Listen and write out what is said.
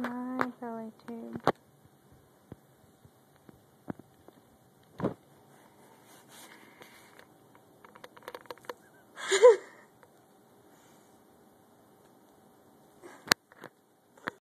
my belly tube.